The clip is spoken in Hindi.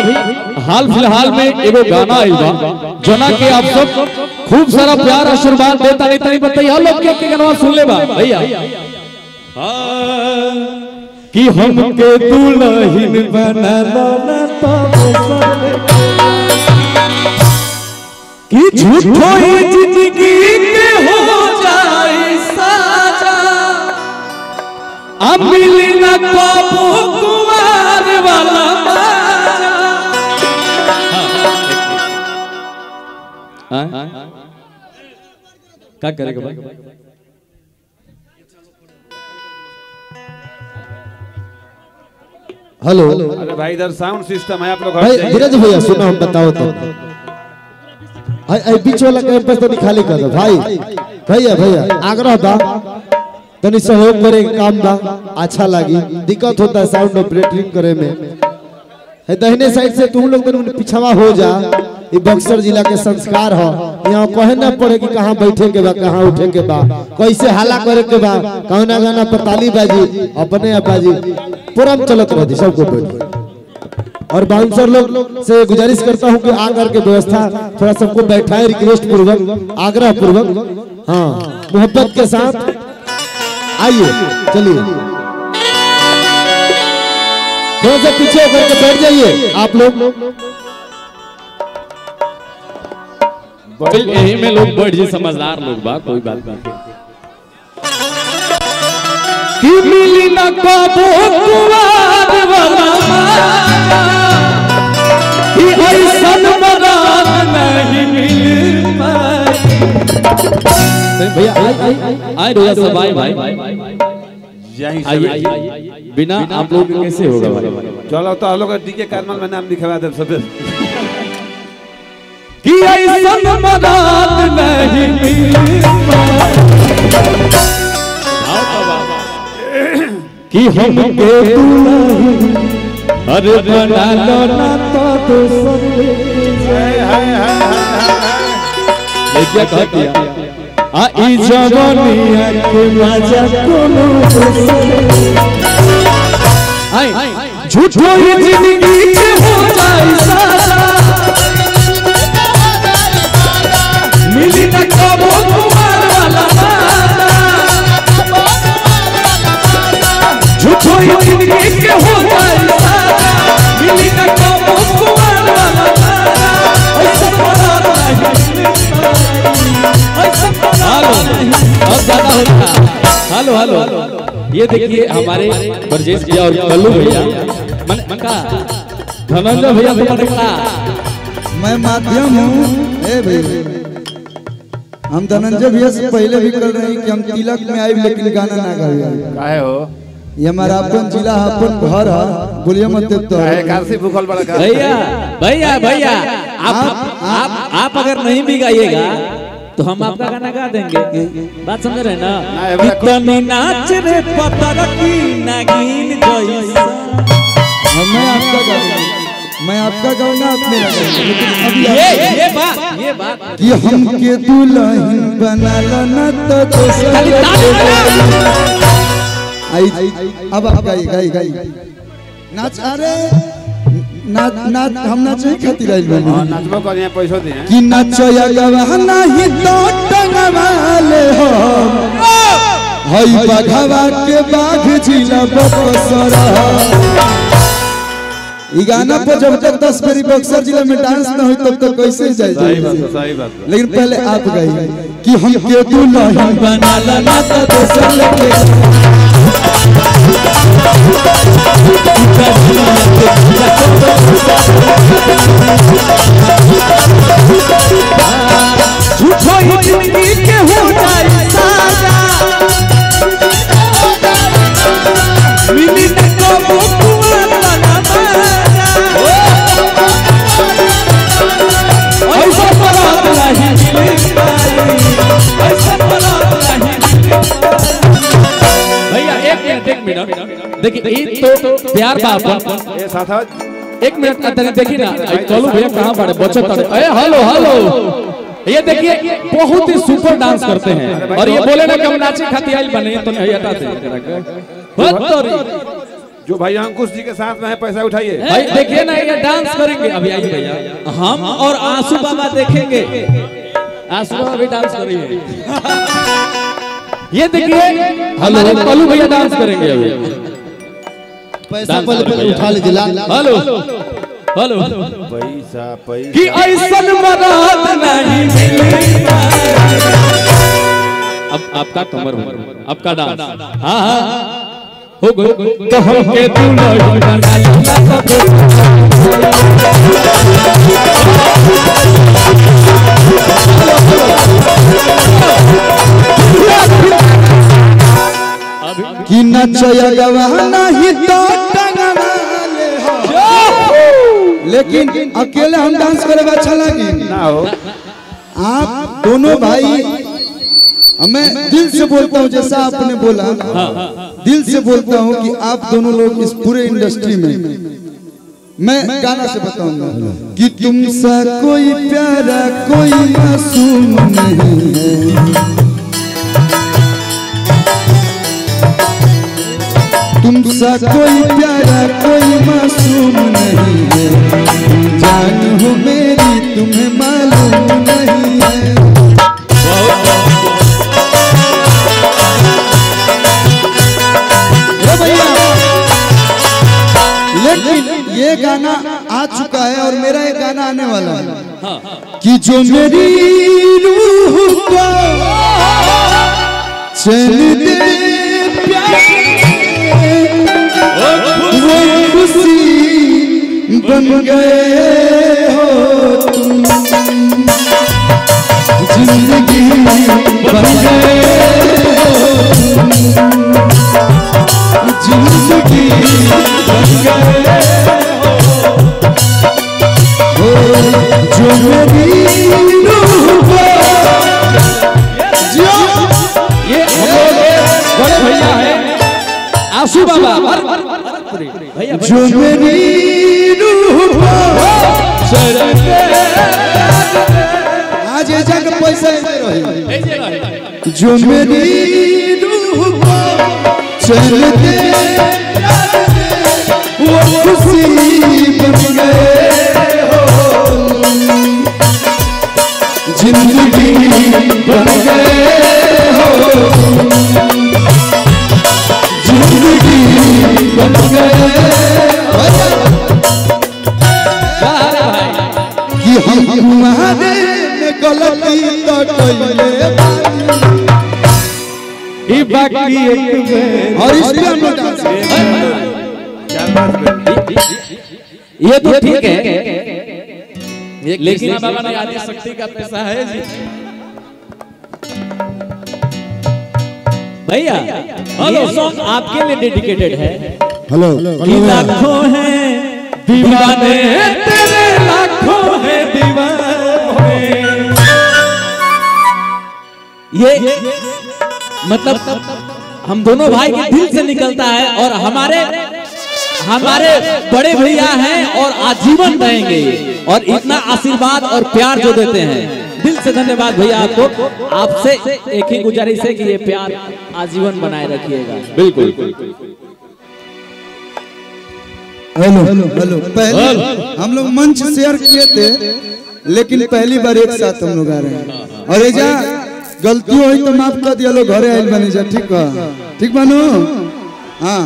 अभी हाल फ़िलहाल में एगो गाना आइल जना के आप सब खूब सारा प्यार आशीर्वाद देता नहीं तनी बताइए लोग के के गाना सुन ले बा भैया। हाँ, कि हमके दुल्हन बना तो कि झूठो ही ज़िंदगी के हो जाए साजा। अब मिली न कुमार वाला क्या करेगा भाई? हेलो। अरे भाई इधर साउंड सिस्टम है आप लोग भाई धीरज भैया सुनो हम बताओ तो। आई आई बीच वाला कैंपस तो खाली कर दो भाई। भैया भैया आग्रह बा तनी सहयोग करे काम बा अच्छा लगी। दिक्कत होता है साउंड ऑपरेटिंग करे में। है दहिने साइड से तुम लोग पिछवा हो जा। ये बक्सर जिला के संस्कार हो। यहाँ कहे ना पड़े कि कहाँ बैठे के बा, कहाँ उठे के बा। कैसे हल्ला करे के बा, कौना गाना पर ताली बाजी, अपने बाजी। पूरा चलत रहती, सबको और बाउंसर लोग से गुजारिश करता हूँ कि आकर के व्यवस्था थोड़ा सबको बैठाए रिक्वेस्ट पूर्वक, आग्रह पूर्वक। हाँ मोहब्बत के साथ। आइए, चलिए। थोड़ा सा पीछे होकर के बैठ जाइए आप लोग यही में लोग बैठ जी समझदार लोग बा कोई बात नहीं कि मिली न कबो कुमार वाला बाजा, कि ऐसन बरात नहीं मिल पाए भैया आई आई आई रोजा सब आई भाई यही आइए आइए बिना आप लोग कैसे होगा भाई? चलो तो लोग डीके कारमल में नाम लिखवा दे सब। कि ऐसन मदद नहीं मिल। कि हम के दुल्हन अरे बना लो ना तो दोसर क्या कह दिया आ ई जवानिया के मज़ा कोनो झूठो ज़िंदगी हो जाए ये देखिए हमारे ब्रजेश भैया और कल्लू भैया। मन मन का। धनंजय भैया भैया देखा मैं माध्यम हूँ। ए भाई हम धनंजय भैया से पहले भी कर रहे हैं कि हम तिलक में आए लेकिन गाना ना गाए। काहे हो। ये हमारा अपन जिला है, अपन घर है। बोलिए मत तो। काहे कारसी भूखल बड़ा भैया भैया भैया आप आप आप अगर नहीं भी गाइएगा तो हम आपका गाना गा देंगे। बात समझ रहे ना, नाच रे पतर की नागिन जैसा। मैं आपका गाऊँगा मैं आपका गाऊँगा आप मेरा गाऊँगा ये ये बात ये बात। कि हमके दुल्हन बना लो ना तो दोसर। आई अब आप गाइए गाइए गाइए। नाच अरे नाच नाच हम नाचे हाँ बानी नाचबो कर यहाँ पैसा दिए। कि नचया ही तो टंगवाले हो। हई बघवा के बाघ जिला बक्सर ई गाना पर जब तक दस बेरी बक्सर जिला में डांस न हुई तब तक कैसे जाए सही बात सही बात लेकिन पहले आप गाइए कि हम के दुल्हन बना लाना तो दोसर लेके मिनट तो प्यार बा ए साथा एक मिनट अंदर देखिए ना। आई कॉलू भैया कहाँ अरे ए हेलो हेलो। ये देखिए बहुत ही सुपर डांस करते हैं। और ये बोले ना कि हम नाचे खाती आइल बने तो नहीं हटा दे जो भाई अंकुश जी के साथ में है पैसा उठाइए। भाई देखिए ना ये डांस करेंगे। अभी आइए भैया। हम और आँसू बाबा देखेंगे। आँसू बाबा भी डांस करेंगे। ये देखिए हमारे पलू भैया डांस करेंगे अभी। पैसा पहले पहले उठा लीजिए लाल। हेलो हेलो पैसा पैसा। कि ऐसन मराद नहीं मिली अब आपका कमर आपका डांस। हाँ हाँ हो। गए तो हम के दुल्हन बना लिया सब ही तो हो। लेकिन अकेले हम डांस करे अच्छा लगी। आप दोनों भाई मैं दिल से बोलता हूँ जैसा आपने बोला। दिल से बोलता हूँ कि आप दोनों लोग इस पूरे इंडस्ट्री में मैं गाना से बताऊँगा। कि तुमसा कोई प्यारा कोई मासूम नहीं है। तुमसा कोई प्यारा कोई मासूम नहीं है। जान हो मेरी तुम्हें मालूम नहीं है। लेकिन ये गाना आ चुका है और मेरा एक गाना आने वाला है। कि जो मेरी रूह को चैन दे प्यारे वो खुशी बन गए हो तुम। ज़िंदगी बन गए ज़िंदगी बन गए जो मेरी आँसू बाबा। जो मेरी आज जग पैसा नहीं जो मेरी रूह को चल दे वो खुशी बन गए ज़िंदगी बन गए हो। बाकी एक बेर और इस हम लोग डांस करेंगे। चार पाँच मिनट ये तो ठीक है लेकिन बाबा ने आदि शक्ति का पैसा है जी। भैया ये सॉन्ग आपके लिए डेडिकेटेड है। हेलो। लाखों हैं दीवाने तेरे लाखों हैं दीवाने। ये मतलब हम दोनों भाई के दिल से निकलता है और हमारे हमारे बड़े भैया हैं और आजीवन रहेंगे। और इतना आशीर्वाद और प्यार जो देते हैं। दिल से धन्यवाद भैया आपको। आपसे एक ही गुजारिश है कि ये प्यार आजीवन बनाए रखिएगा। बिल्कुल। हेलो। हेलो। हेलो। पहले हम लोग मंच शेयर किए थे लेकिन पहली बार एक साथ हम लोग आ रहे हैं। और एजा गलती हुई तो माफ़ कर दिया लोग घरे आए बने जा ठीक बा। ठीक बानो हाँ।